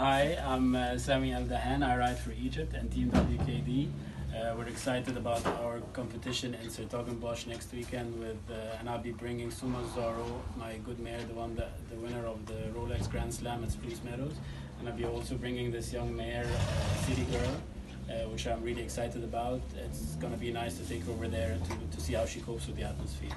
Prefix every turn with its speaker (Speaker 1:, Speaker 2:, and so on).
Speaker 1: Hi, I'm uh, Sameh El Dahan. I ride for Egypt and Team WKD. Uh, we're excited about our competition in 's-Hertogenbosch next weekend with, uh, and I'll be bringing Suma's Zorro, my good mare, the one that the winner of the Rolex Grand Slam at Spruce Meadows, and I'll be also bringing this young mare, uh, City Girl, uh, which I'm really excited about. It's gonna be nice to take her over there to, to see how she copes with the atmosphere.